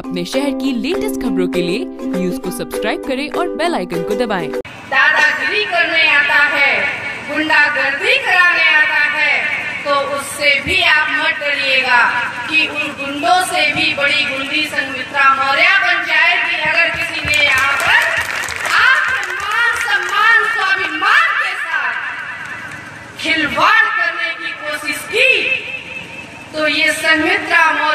अपने शहर की लेटेस्ट खबरों के लिए न्यूज़ को सब्सक्राइब करें और बेल आइकन को दबाएँ। दादागिरी करने आता है, गुंडागर्दी कराने आता है तो उससे भी आप मत डरिएगा कि उन गुंडों से भी बड़ी गुंडी संमित्रा मौर्य बन जाएगी अगर किसी ने यहाँ पर सम्मान मान सम्मान स्वाभिमान के साथ खिलवाड़ करने की कोशिश की तो ये संमित्रा मौर्य